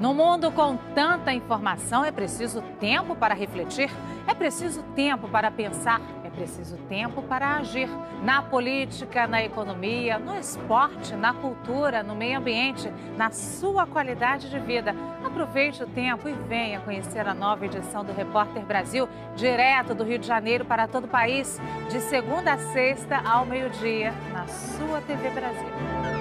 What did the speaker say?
No mundo com tanta informação, é preciso tempo para refletir, é preciso tempo para pensar, é preciso tempo para agir. Na política, na economia, no esporte, na cultura, no meio ambiente, na sua qualidade de vida. Aproveite o tempo e venha conhecer a nova edição do Repórter Brasil, direto do Rio de Janeiro para todo o país, de segunda a sexta ao meio-dia, na sua TV Brasil.